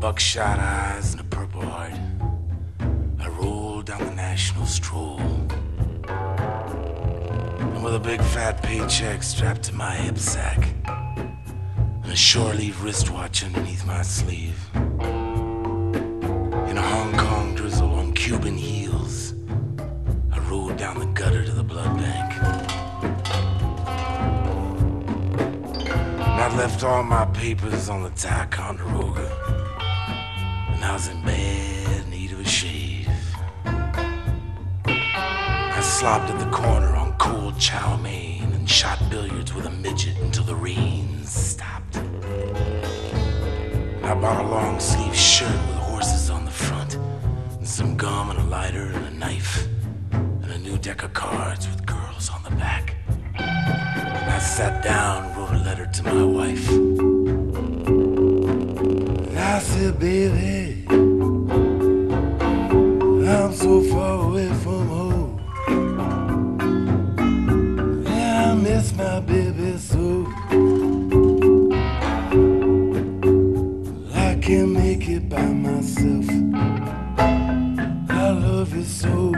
buckshot eyes and a purple heart, I rolled down the national stroll. And with a big fat paycheck strapped to my hip sack, and a shore leave wristwatch underneath my sleeve, in a Hong Kong drizzle on Cuban heels, I rode down the gutter to the blood bank. And I left all my papers on the Ticonderoga. I was in bad need of a shave. I slopped at the corner on cold chow mein and shot billiards with a midget until the rain stopped. I bought a long sleeve shirt with horses on the front, and some gum and a lighter and a knife, and a new deck of cards with girls on the back. And I sat down, wrote a letter to my wife. I said, baby, Miss my baby so. I can't make it by myself. I love you so.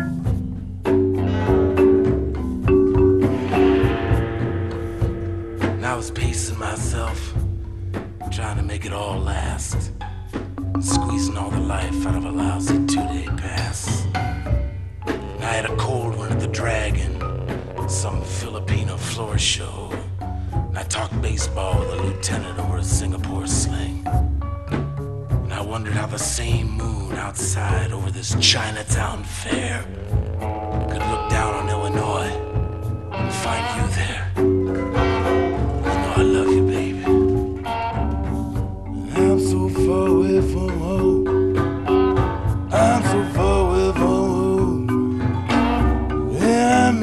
And I was pacing myself, trying to make it all last, squeezing all the life out of a some Filipino floor show. And I talked baseball with a lieutenant over a Singapore sling. And I wondered how the same moon outside over this Chinatown fair could look down on Illinois and find you there.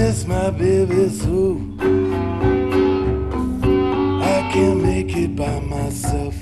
Miss my baby so. I can't make it by myself.